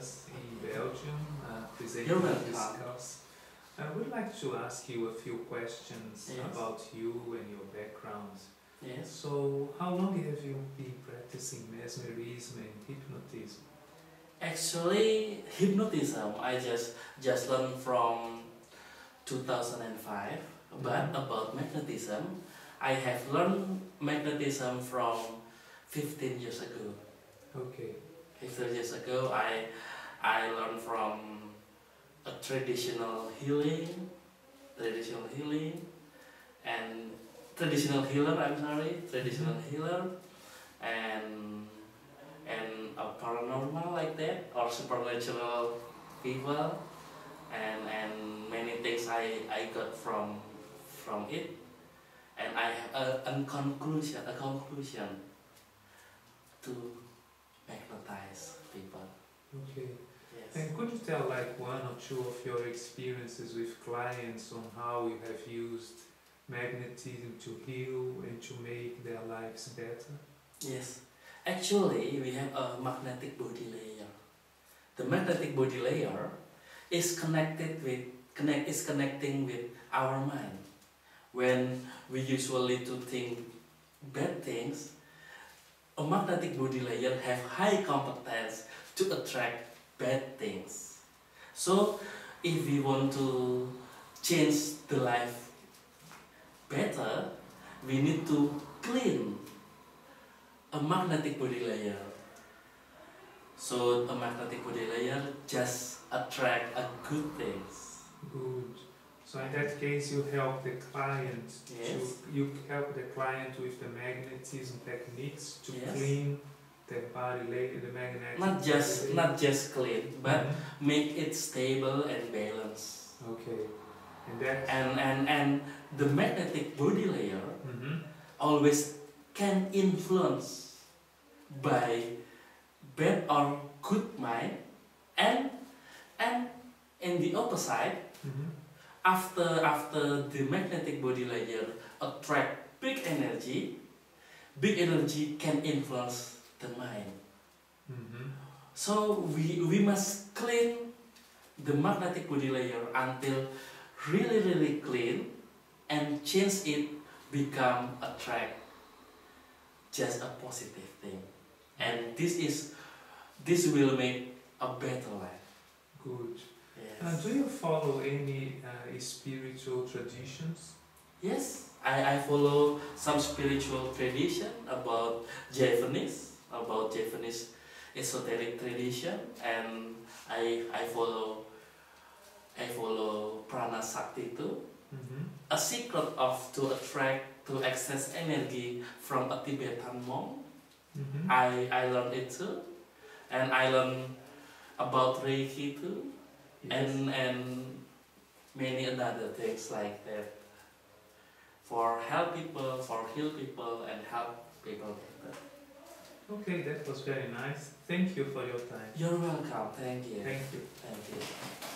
us in Belgium, uh, presenting this course. I would like to ask you a few questions Yes. about you and your background. Yes. So, how long have you been practicing mesmerism and hypnotism? Actually, hypnotism I just just learned from 2005. But Mhm. about magnetism, I have learned magnetism from 15 years ago. Okay. 15 years ago, I I learned from a traditional healing, traditional healing, and traditional healer. I'm sorry, traditional mm-hmm. healer, and and a paranormal like that or supernatural people, and and many things I I got from from it, and I have a, a conclusion a conclusion to magnetize people. Okay. Yes. And could you tell like one or two of your experiences with clients on how you have used magnetism to heal and to make their lives better? Yes. Actually, we have a magnetic body layer. The magnetic body layer is connected with connect is connecting with our mind. When we usually to think bad things, a magnetic body layer have high competence to attract bad things. So, if we want to change the life better, we need to clean a magnetic body layer. So a magnetic body layer just attract a good things. Good. So in that case, you help the client Yes. to you help the client with the magnetism techniques to Yes. clean the body layer, the magnetic. Not just not just clean, but Mhm. make it stable and balanced. Okay. And that. And and and the magnetic body layer Mhm. always can influence by bad or good mind and and in the opposite Mhm. After after the magnetic body layer attract big energy big energy can influence the mind Mhm. so we we must clean the magnetic body layer until really really clean and change it become attract just a positive thing and this is this will make a better life Good. Uh, do you follow any uh, spiritual traditions? Yes, I, I follow some spiritual tradition about Javanese, about Javanese esoteric tradition, and I I follow I follow prana sakti too. Mhm. A secret of to attract to access energy from a Tibetan monk. Mhm. I I learned it too, and I learned about Reiki too, Yes. and and many another things like that for help people for heal people and help people. Okay, that was very nice. Thank you for your time. you're welcome thank you Thank you. thank you